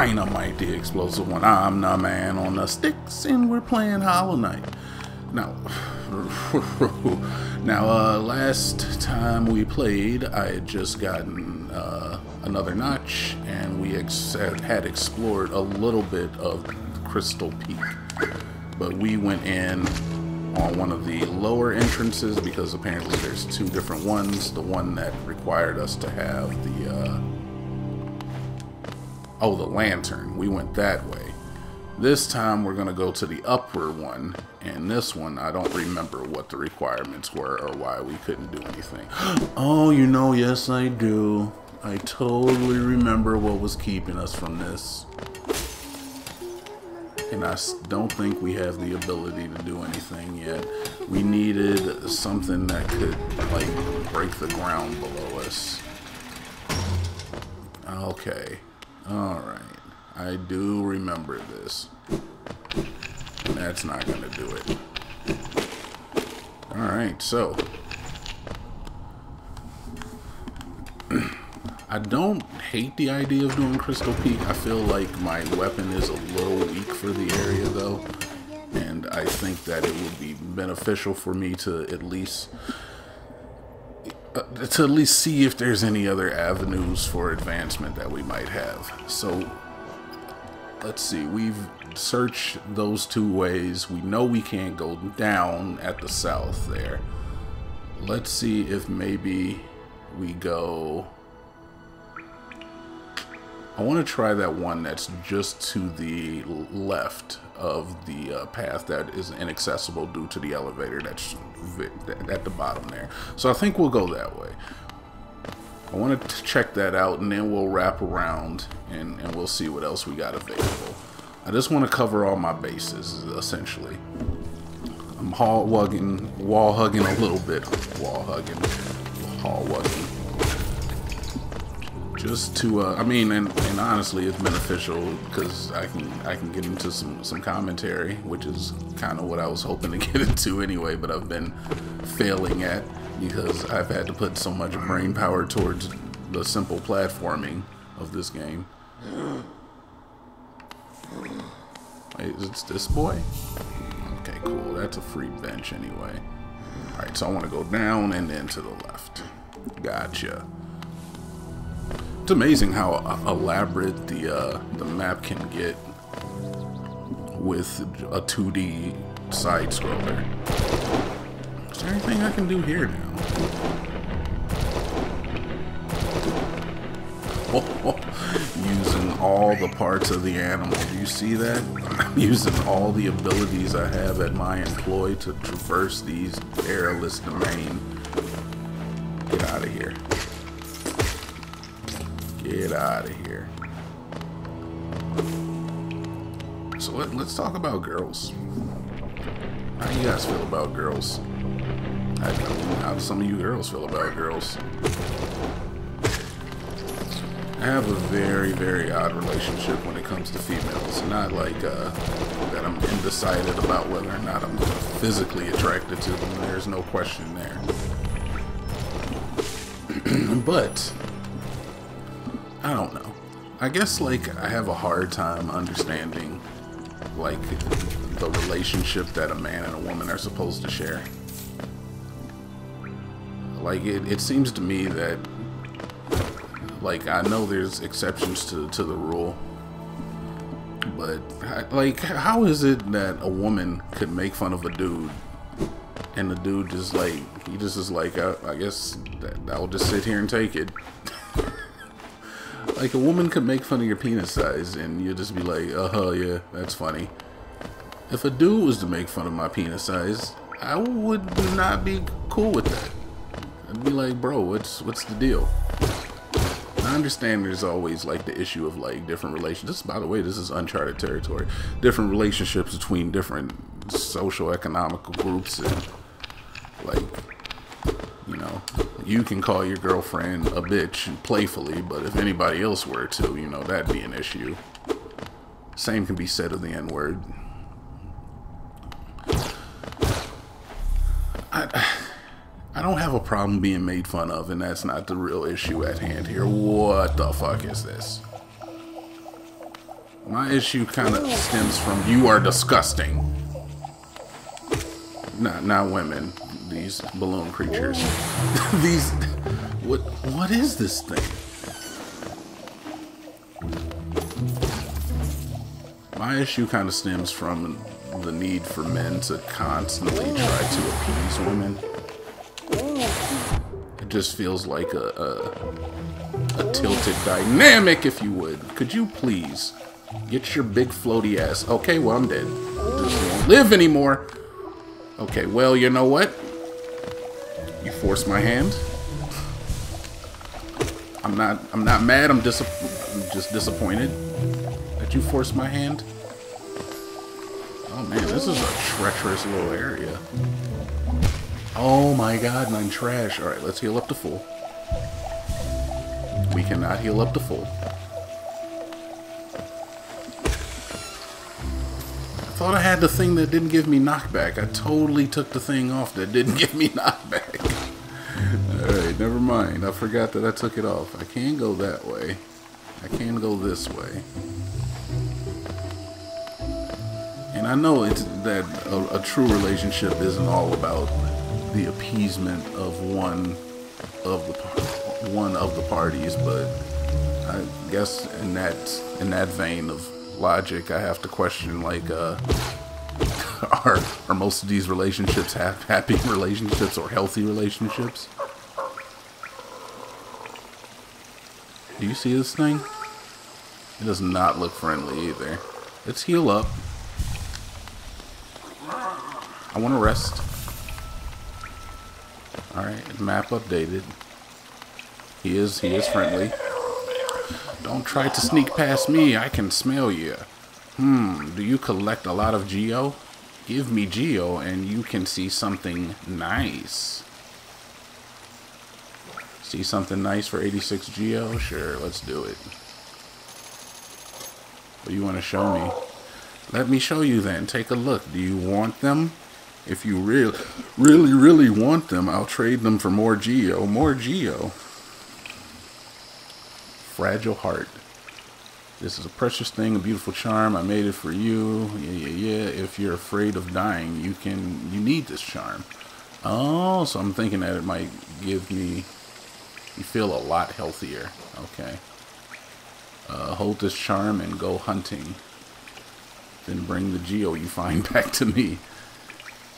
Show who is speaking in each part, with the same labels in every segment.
Speaker 1: Dynamite, the explosive one. I'm the man on the sticks, and we're playing Hollow Knight. Now, now, uh, last time we played, I had just gotten uh, another notch, and we ex had explored a little bit of Crystal Peak. But we went in on one of the lower entrances because apparently there's two different ones. The one that required us to have the, uh, oh, the lantern. We went that way. This time we're going to go to the upper one, and this one I don't remember what the requirements were or why we couldn't do anything. oh, you know, yes I do. I totally remember what was keeping us from this and I don't think we have the ability to do anything yet. We needed something that could, like, break the ground below us. Okay. Alright. I do remember this. That's not gonna do it. Alright, so. I don't hate the idea of doing Crystal Peak. I feel like my weapon is a little weak for the area though. And I think that it would be beneficial for me to at least uh, to at least see if there's any other avenues for advancement that we might have. So let's see. We've searched those two ways. We know we can't go down at the south there. Let's see if maybe we go I want to try that one that's just to the left of the uh, path that is inaccessible due to the elevator that's at the bottom there. So I think we'll go that way. I want to check that out and then we'll wrap around and, and we'll see what else we got available. I just want to cover all my bases, essentially. I'm hall hugging, wall hugging a little bit. Wall hugging, hall hugging just to uh, I mean and, and honestly it's beneficial because I can I can get into some some commentary which is kind of what I was hoping to get into anyway but I've been failing at because I've had to put so much brain power towards the simple platforming of this game is it this boy? Okay, cool. That's a free bench anyway. Alright, so I want to go down and then to the left. Gotcha. It's amazing how elaborate the uh, the map can get with a 2D side scroller. Is there anything I can do here now? using all the parts of the animal. Do you see that? I'm using all the abilities I have at my employ to traverse these perilous domain. Get out of here. Get out of here. So let, us talk about girls. How you guys feel about girls? How, how do some of you girls feel about girls? I have a very, very odd relationship when it comes to females. Not like uh, that I'm undecided about whether or not I'm physically attracted to them. There's no question there. but I don't know. I guess like I have a hard time understanding like the relationship that a man and a woman are supposed to share. Like it, it seems to me that like I know there's exceptions to, to the rule but like how is it that a woman could make fun of a dude and the dude just like he just is like I, I guess I'll just sit here and take it Like a woman could make fun of your penis size and you'll just be like, uh huh, yeah, that's funny. If a dude was to make fun of my penis size, I would not be cool with that. I'd be like, bro, what's what's the deal? I understand there's always like the issue of like different relationships. By the way, this is uncharted territory. Different relationships between different social economical groups and like you know, you can call your girlfriend a bitch playfully, but if anybody else were to, you know, that'd be an issue. Same can be said of the N word. I, I don't have a problem being made fun of, and that's not the real issue at hand here. What the fuck is this? My issue kind of stems from you are disgusting. Not, not women. These balloon creatures. these. What? What is this thing? My issue kind of stems from the need for men to constantly try to appease women. It just feels like a, a, a tilted dynamic, if you would. Could you please get your big floaty ass? Okay, well I'm dead. This won't live anymore. Okay, well you know what? You forced my hand. I'm not. I'm not mad. I'm, dis I'm just disappointed that you forced my hand. Oh man, this is a treacherous little area. Oh my god, and I'm trash. Alright, let's heal up to full. We cannot heal up to full. I thought I had the thing that didn't give me knockback. I totally took the thing off that didn't give me knockback. Never mind. I forgot that I took it off. I can go that way. I can go this way. And I know it's that a, a, true relationship isn't all about the appeasement of one of the one of the parties, but I guess in that in that vein of logic, I have to question like uh, are are most of these relationships ha happy relationships or healthy relationships? Do you see this thing? It does not look friendly either. Let's heal up. I want to rest. Alright, map updated. He is, he is friendly. Don't try to sneak past me, I can smell you. Hmm, do you collect a lot of Geo? Give me Geo and you can see something nice. See something nice for 86 Geo? Sure, let's do it. What do you want to show me? Let me show you then. Take a look. Do you want them? If you really, really, really want them, I'll trade them for more Geo. More Geo. Fragile Heart. This is a precious thing, a beautiful charm. I made it for you. Yeah, yeah, yeah. If you're afraid of dying, you can, you need this charm. Oh, so I'm thinking that it might give me, you feel a lot healthier. Okay. Uh, hold this charm and go hunting. Then bring the Geo you find back to me.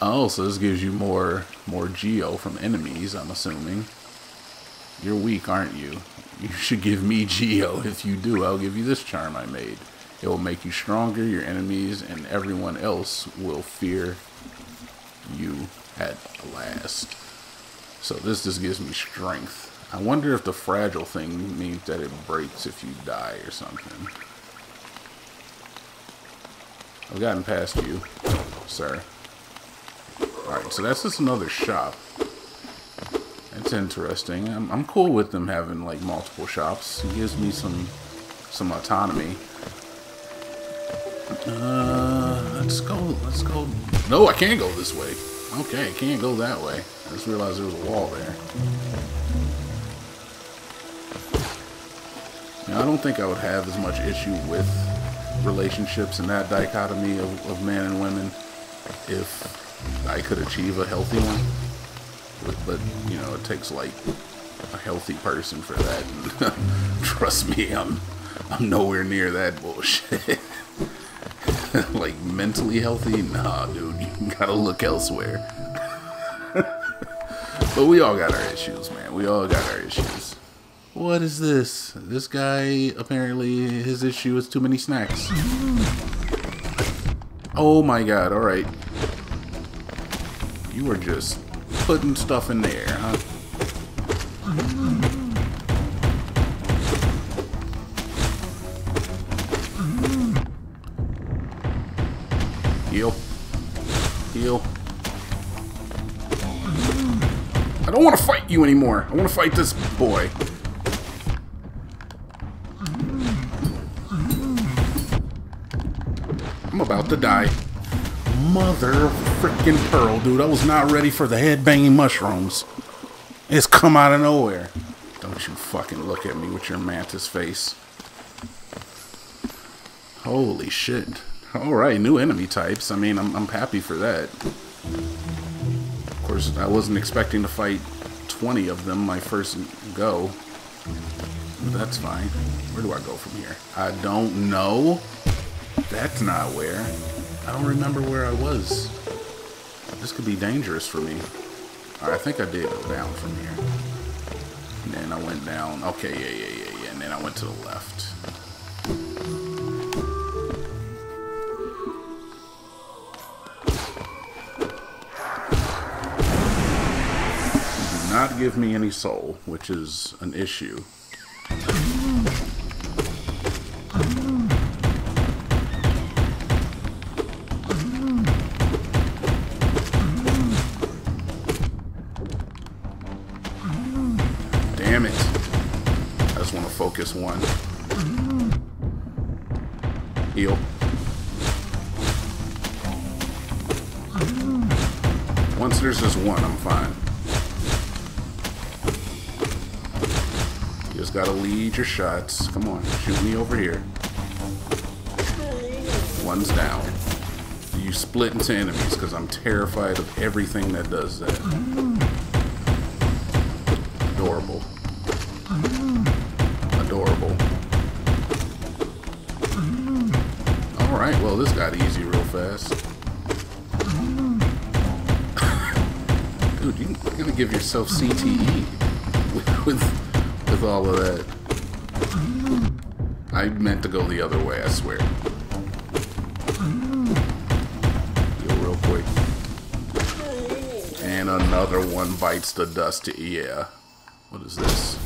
Speaker 1: Oh, so this gives you more more geo from enemies, I'm assuming. You're weak, aren't you? You should give me geo. If you do, I'll give you this charm I made. It will make you stronger, your enemies and everyone else will fear you at last. So this just gives me strength. I wonder if the fragile thing means that it breaks if you die or something. I've gotten past you, sir. Alright, so that's just another shop. That's interesting. I'm, I'm cool with them having like multiple shops. It gives me some some autonomy. Uh, let's go. Let's go. No, I can't go this way. Okay, can't go that way. I just realized there was a wall there. I don't think I would have as much issue with relationships and that dichotomy of, of men and women if I could achieve a healthy one. But, but, you know, it takes like a healthy person for that. And trust me, I'm I'm nowhere near that bullshit. like mentally healthy? Nah, dude, you gotta look elsewhere. but we all got our issues, man. We all got our issues. What is this? This guy, apparently, his issue is too many snacks. Oh my god, alright. You were just putting stuff in there, huh? Heal. Heal. I don't want to fight you anymore. I want to fight this boy. About to die. Mother freaking pearl, dude. I was not ready for the head banging mushrooms. It's come out of nowhere. Don't you fucking look at me with your mantis face. Holy shit. Alright, new enemy types. I mean, I'm, I'm happy for that. Of course, I wasn't expecting to fight 20 of them my first go. That's fine. Where do I go from here? I don't know. That's not where. I don't remember where I was. This could be dangerous for me. Right, I think I did go down from here. And then I went down. Okay, yeah, yeah, yeah, yeah. And then I went to the left. Do not give me any soul, which is an issue. Once there's just one, I'm fine. You just gotta lead your shots. Come on, shoot me over here. One's down. You split into enemies because I'm terrified of everything that does that. Adorable. Adorable. Alright, well this got easy real fast. You- you're gonna give yourself CTE with, with, with all of that. I meant to go the other way, I swear. Heal real quick. And another one bites the dust. Yeah. What is this?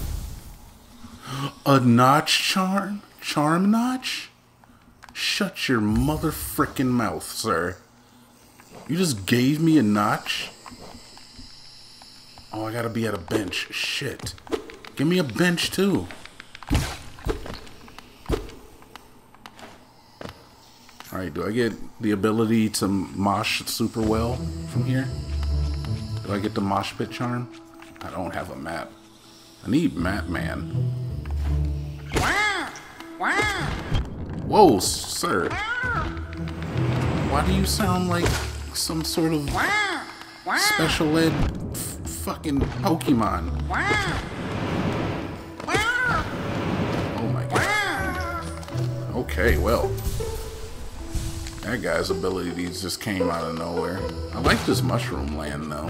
Speaker 1: A notch charm? Charm notch? Shut your mother frickin' mouth, sir. You just gave me a notch? Oh, I gotta be at a bench. Shit. Give me a bench, too. Alright, do I get the ability to mosh super well from here? Do I get the mosh pit charm? I don't have a map. I need map man. Whoa, sir. Why do you sound like some sort of special ed fucking Pokemon? Oh my god. Okay, well. That guy's abilities just came out of nowhere. I like this mushroom land though.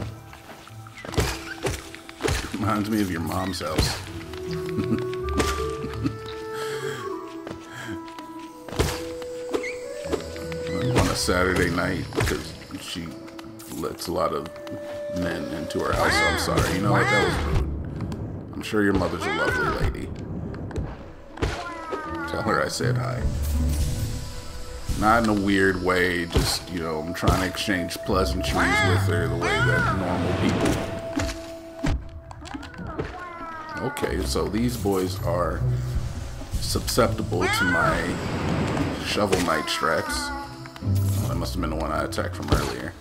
Speaker 1: Reminds me of your mom's house. On a Saturday night because she lets a lot of men into her house. I'm sorry. You know what? That was rude. I'm sure your mother's a lovely lady. Tell her I said hi. Not in a weird way, just, you know, I'm trying to exchange pleasantries with her the way that normal people. Okay, so these boys are susceptible to my shovel knight strats. Oh, that must have been the one I attacked from earlier.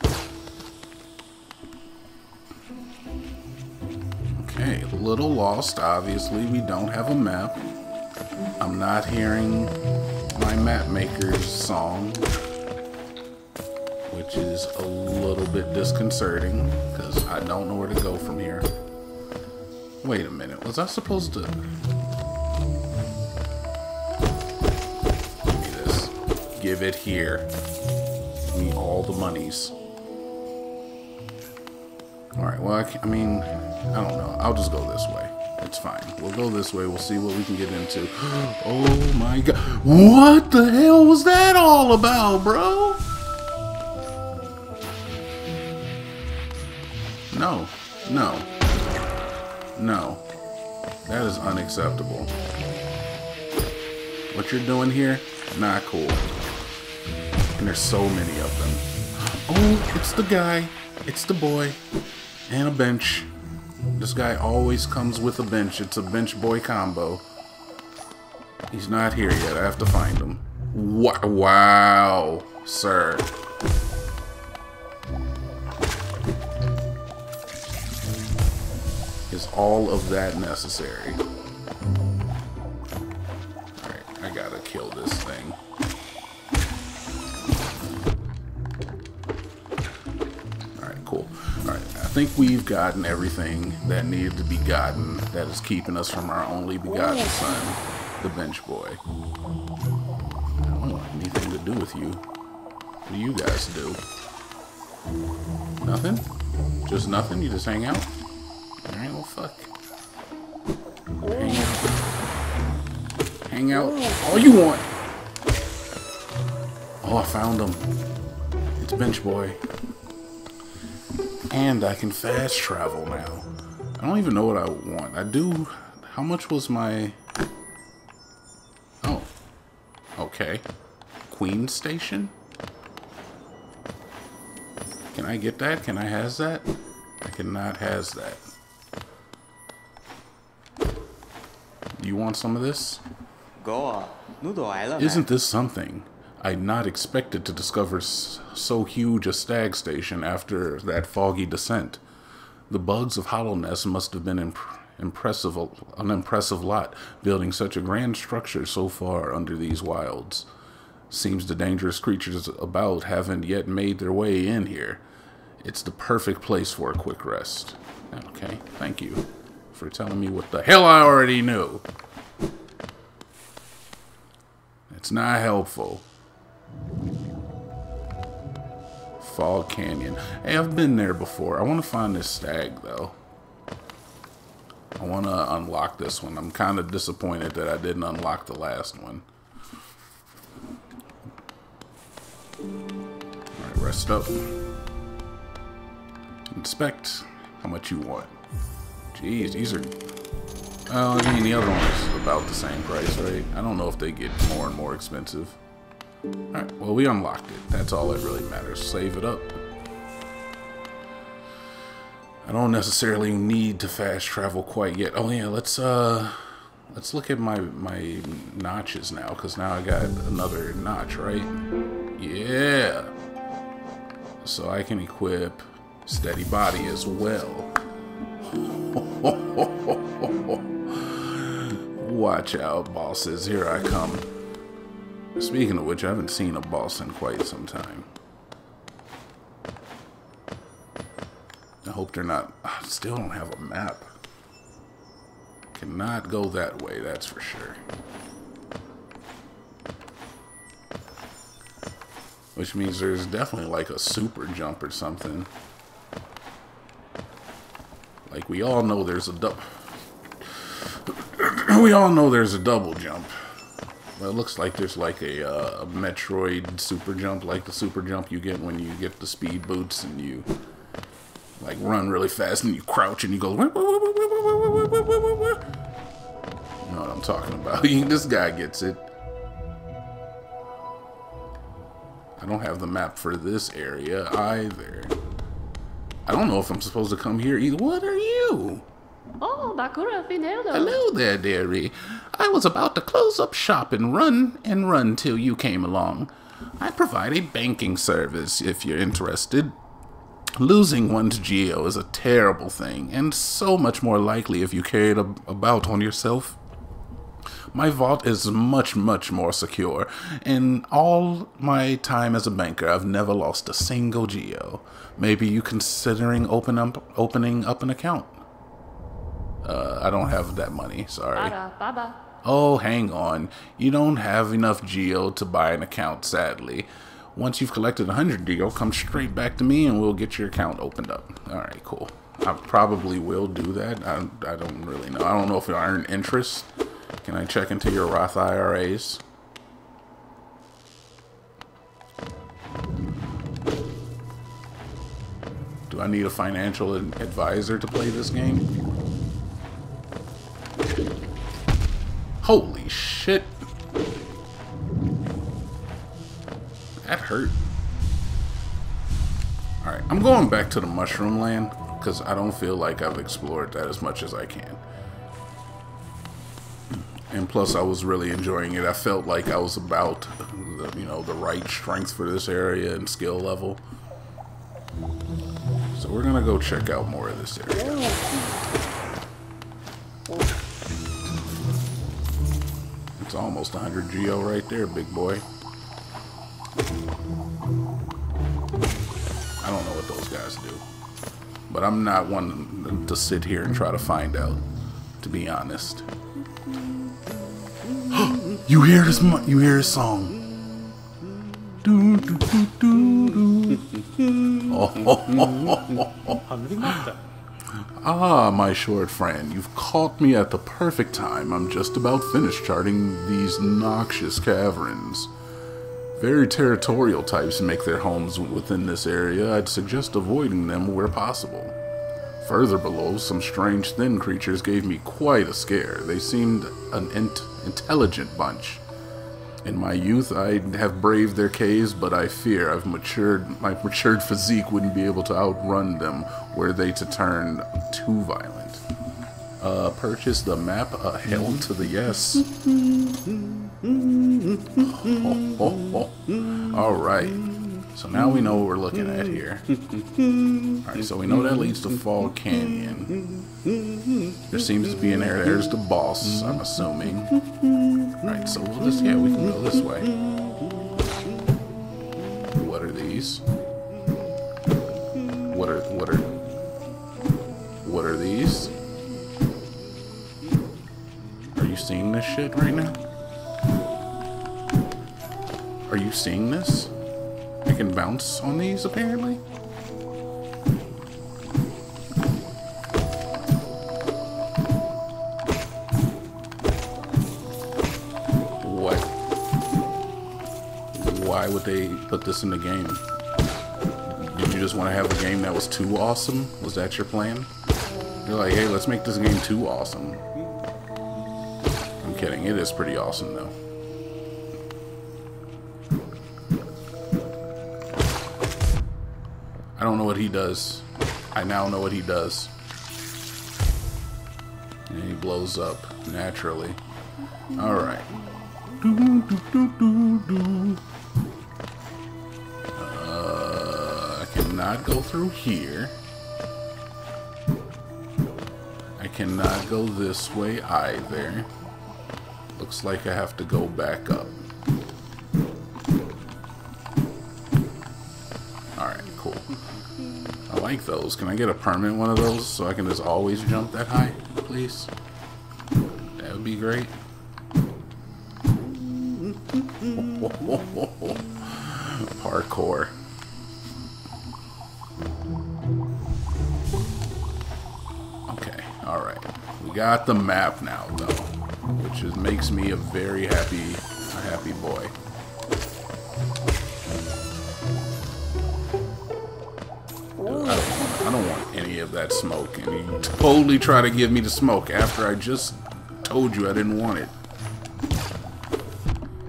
Speaker 1: Okay, a little lost. Obviously, we don't have a map. I'm not hearing my map maker's song, which is a little bit disconcerting because I don't know where to go from here. Wait a minute, was I supposed to? Give me this. Give it here. Give me all the monies. Alright, well, I, I mean, I don't know. I'll just go this way. It's fine. We'll go this way. We'll see what we can get into. Oh my god. What the hell was that all about, bro? No. No. No. That is unacceptable. What you're doing here, not cool. And there's so many of them. Oh, it's the guy. It's the boy. And a bench. This guy always comes with a bench. It's a bench boy combo. He's not here yet. I have to find him. Wow, wow sir. Is all of that necessary? Alright, I gotta kill this think we've gotten everything that needed to be gotten that is keeping us from our only begotten son, the bench boy. I don't want anything to do with you. What do you guys do? Nothing? Just nothing? You just hang out? Alright, well, fuck. Hang out. Hang out all you want. Oh, I found him. It's Bench Boy. And I can fast travel now. I don't even know what I want. I do... How much was my... Oh. Okay. Queen Station? Can I get that? Can I has that? I cannot has that. You want some of this? Goa. Isn't this something? I'd not expected to discover so huge a stag station after that foggy descent. The bugs of Hallownest must have been imp impressive, an impressive lot, building such a grand structure so far under these wilds. Seems the dangerous creatures about haven't yet made their way in here. It's the perfect place for a quick rest. Okay, thank you for telling me what the hell I already knew. It's not helpful. Fog Canyon. Hey, I've been there before. I want to find this stag, though. I want to unlock this one. I'm kind of disappointed that I didn't unlock the last one. Alright, rest up. Inspect how much you want. Jeez, these are... Well, I mean, the other one's about the same price, right? I don't know if they get more and more expensive. Alright, well, we unlocked it. That's all that really matters. Save it up. I don't necessarily need to fast travel quite yet. Oh, yeah, let's, uh... Let's look at my, my notches now, because now I got another notch, right? Yeah! So I can equip steady body as well. Watch out, bosses. Here I come. Speaking of which, I haven't seen a boss in quite some time. I hope they're not... I still don't have a map. Cannot go that way, that's for sure. Which means there's definitely like a super jump or something. Like we all know there's a double... we all know there's a double jump. Well, it looks like there's like a, uh, Metroid super jump, like the super jump you get when you get the speed boots and you like run really fast and you crouch and you go. You know what I'm talking about? this guy gets it. I don't have the map for this area either. I don't know if I'm supposed to come here either. What are you?
Speaker 2: Oh, Bakura Fineldo.
Speaker 1: Hello there, dearie. I was about to close up shop and run and run till you came along. I provide a banking service if you're interested. Losing one's geo is a terrible thing, and so much more likely if you carry it about on yourself. My vault is much, much more secure. In all my time as a banker, I've never lost a single geo. Maybe you considering open up, opening up an account? Uh, I don't have that money, sorry.
Speaker 2: Baba.
Speaker 1: Oh, hang on. You don't have enough Geo to buy an account, sadly. Once you've collected 100 Geo, come straight back to me and we'll get your account opened up. Alright, cool. I probably will do that. I, I don't really know. I don't know if you earn interest. Can I check into your Roth IRAs? Do I need a financial advisor to play this game? Holy shit. That hurt. Alright, I'm going back to the Mushroom Land because I don't feel like I've explored that as much as I can. And plus, I was really enjoying it. I felt like I was about, the, you know, the right strength for this area and skill level. So we're gonna go check out more of this area. It's almost 100 geo right there, big boy. I don't know what those guys do. But I'm not one to sit here and try to find out, to be honest. you hear this you hear this song. Do, do, do, do, do. Oh,
Speaker 3: Handling matte.
Speaker 1: Ah, my short friend, you've caught me at the perfect time. I'm just about finished charting these noxious caverns. Very territorial types make their homes within this area. I'd suggest avoiding them where possible. Further below, some strange thin creatures gave me quite a scare. They seemed an int intelligent bunch. In my youth, I'd have braved their caves, but I fear I've matured. My matured physique wouldn't be able to outrun them were they to turn too violent. Uh, purchase the map. Uh, hell to the yes. Ho, ho, ho. All right. So now we know what we're looking at here. Alright, so we know that leads to Fall Canyon. There seems to be an area. There's the boss, I'm assuming. Alright, so we'll just, yeah, we can go this way. What are these? What are, what are, what are these? Are you seeing this shit right now? Are you seeing this? Can bounce on these, apparently. What? Why would they put this in the game? Did you just want to have a game that was too awesome? Was that your plan? You're like, hey, let's make this game too awesome. I'm kidding. It is pretty awesome, though. Don't know what he does. I now know what he does. And he blows up naturally. Alright. Uh, I cannot go through here. I cannot go this way either. Looks like I have to go back up. Like those. Can I get a permanent one of those so I can just always jump that high, please? That would be great. Parkour. Okay, alright. We got the map now, though, which is, makes me a very happy, happy boy. Any of that smoke. And you totally try to give me the smoke after I just told you I didn't want it.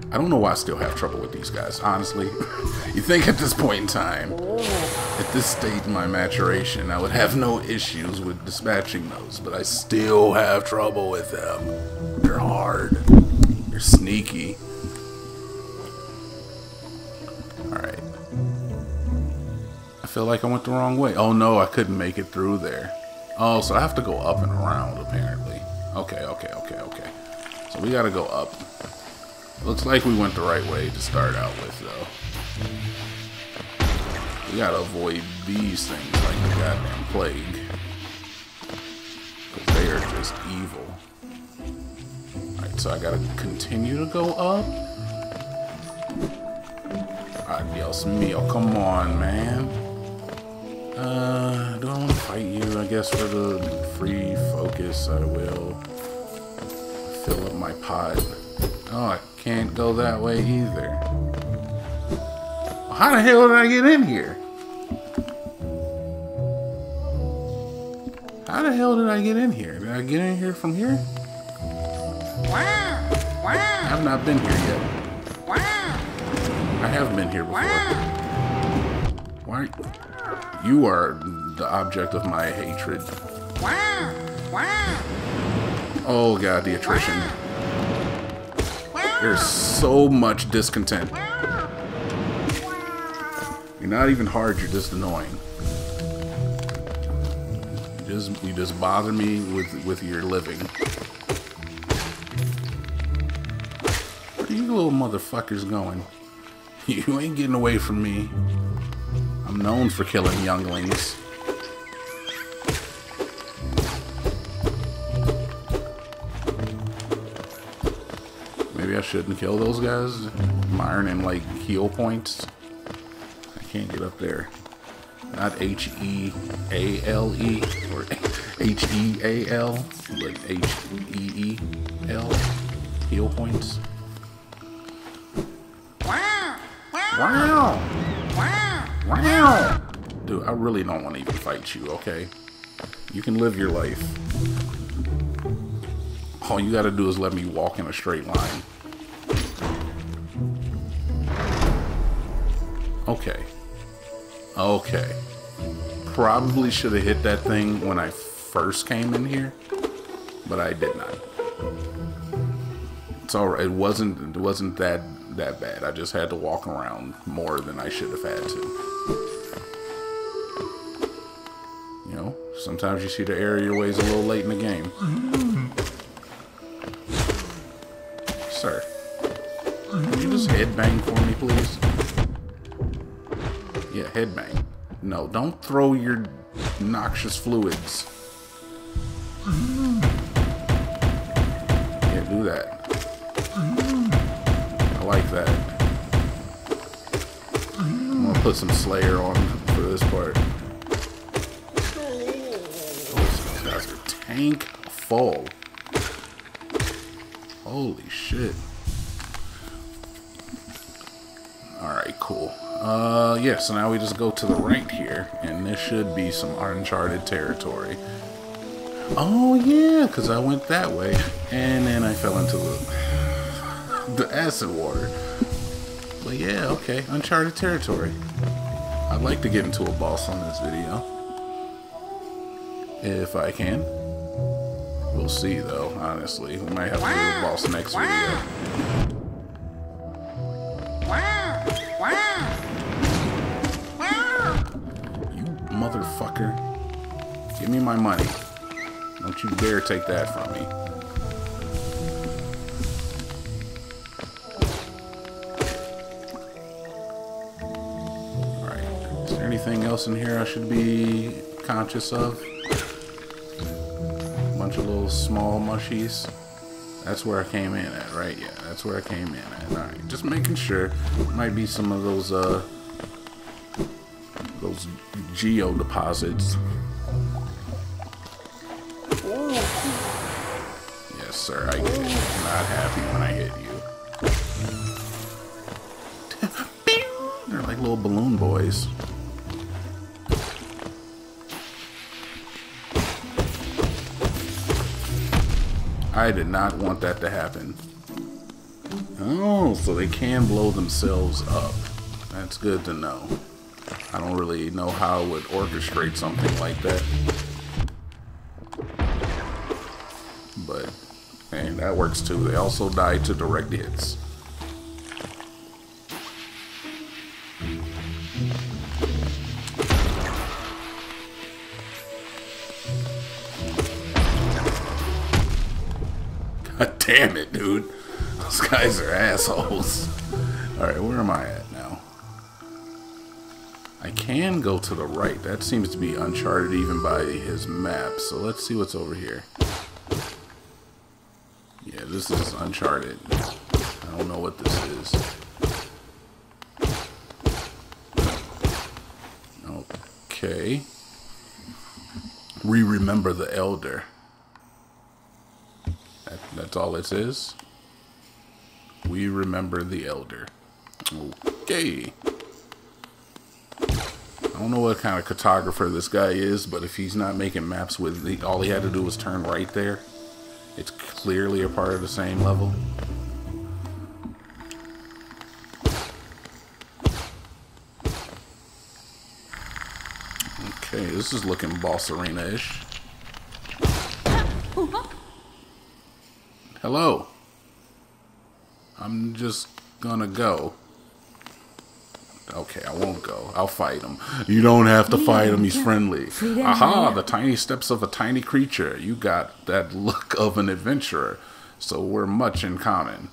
Speaker 1: I don't know why I still have trouble with these guys, honestly. you think at this point in time, at this state in my maturation, I would have no issues with dispatching those, but I still have trouble with them. They're hard. They're sneaky. I feel like I went the wrong way. Oh no, I couldn't make it through there. Oh, so I have to go up and around, apparently. Okay, okay, okay, okay. So we gotta go up. Looks like we went the right way to start out with, though. We gotta avoid these things like the goddamn plague. Because they are just evil. Alright, so I gotta continue to go up. Adios mio, come on, man. Uh, do I want to fight you? I guess for the free focus, I will fill up my pot. Oh, I can't go that way either. How the hell did I get in here? How the hell did I get in here? Did I get in here from here? Wow! Wow! I have not been here yet. Wow! I have been here before. Why? You are the object of my hatred. Wow! Wow! Oh god, the attrition. Wow. There's so much discontent. Wow. You're not even hard, you're just annoying. You just, you just bother me with, with your living. Where are you little motherfuckers going? You ain't getting away from me. Known for killing younglings. Maybe I shouldn't kill those guys. I'm ironing like heal points. I can't get up there. Not H E A L E or H E A L, but H E E L. Heal points. Wow! Wow! Wow! Dude, I really don't want to even fight you, okay? You can live your life. All you gotta do is let me walk in a straight line. Okay. Okay. Probably should have hit that thing when I first came in here, but I did not. It's alright. It wasn't. It wasn't that that bad. I just had to walk around more than I should have had to. You know, sometimes you see the area your ways a little late in the game. Sir, can you just headbang for me, please? Yeah, headbang. No, don't throw your noxious fluids. Put some Slayer on for this part. Tank full. Holy shit. Alright, cool. Uh, yeah, so now we just go to the right here, and this should be some uncharted territory. Oh, yeah, because I went that way, and then I fell into the, the acid water. Yeah, okay, uncharted territory. I'd like to get into a boss on this video. If I can. We'll see, though, honestly. We might have to do a boss next video. Wow. You motherfucker. Give me my money. Don't you dare take that from me. Anything else in here I should be conscious of? A Bunch of little small mushies. That's where I came in at, right? Yeah, that's where I came in at. Alright, just making sure. Might be some of those, uh, those geo deposits. Yes, sir, I get it. Not happy when I hit you. They're like little balloon boys. I did not want that to happen. Oh, so they can blow themselves up. That's good to know. I don't really know how it would orchestrate something like that. But, man, that works too. They also die to direct hits. Damn it, dude. Those guys are assholes. Alright, where am I at now? I can go to the right. That seems to be uncharted even by his map. So let's see what's over here. Yeah, this is uncharted. I don't know what this is. Okay. We remember the elder. All it is. We remember the elder. Okay. I don't know what kind of cartographer this guy is, but if he's not making maps with the, all he had to do was turn right there, it's clearly a part of the same level. Okay, this is looking boss arena-ish. Hello. I'm just gonna go. Okay, I won't go. I'll fight him. You don't have to fight him. He's friendly. Aha, the tiny steps of a tiny creature. You got that look of an adventurer. So we're much in common.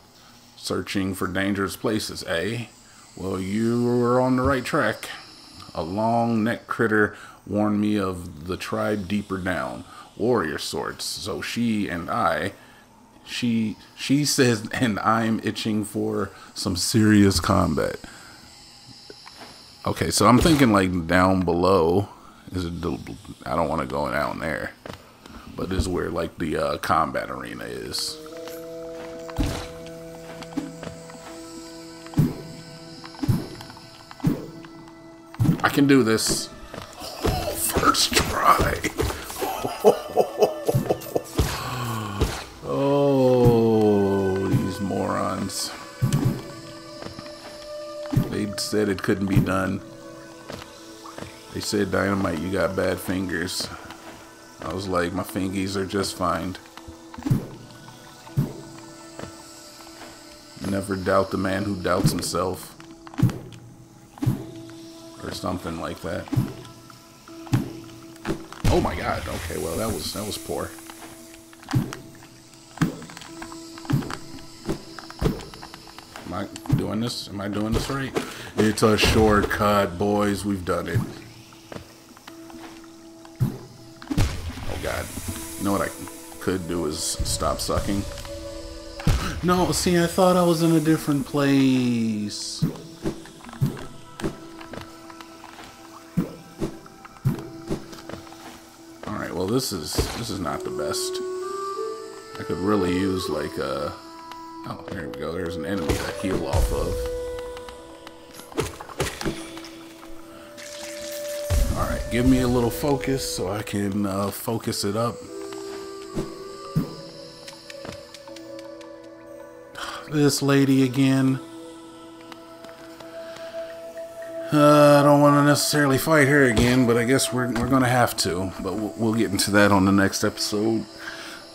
Speaker 1: Searching for dangerous places, eh? Well, you were on the right track. A long neck critter warned me of the tribe deeper down, warrior sorts. So she and I, she she says, and I'm itching for some serious combat. Okay, so I'm thinking like down below is? The, I don't want to go down there, but this is where like the uh, combat arena is. I can do this. Oh, first try. Said it couldn't be done. They said, Dinomight, you got bad fingers. I was like, my fingies are just fine. Never doubt the man who doubts himself. Or something like that. Oh my god, okay, well that was that was poor. Doing this? Am I doing this right? It's a shortcut, boys. We've done it. Oh god. You know what I could do is stop sucking. No, see, I thought I was in a different place. Alright, well this is this is not the best. I could really use like a Oh, there we go. There's an enemy to heal off of. Alright, give me a little focus so I can uh, focus it up. This lady again. Uh, I don't want to necessarily fight her again, but I guess we're, we're going to have to. But we'll, we'll get into that on the next episode.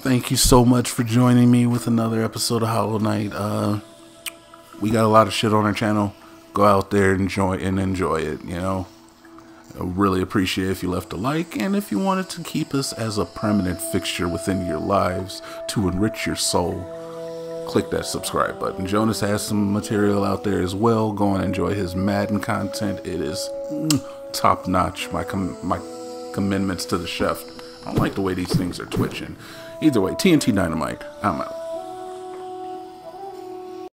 Speaker 1: Thank you so much for joining me with another episode of Hollow Knight. Uh, we got a lot of shit on our channel. Go out there and enjoy and enjoy it. You know, I really appreciate if you left a like and if you wanted to keep us as a permanent fixture within your lives to enrich your soul. Click that subscribe button. Jonaas has some material out there as well. Go and enjoy his Madden content. It is mm, top notch. My com- my commendments to the chef. I don't like the way these things are twitching. Either way, TNT Dinomight, I'm out.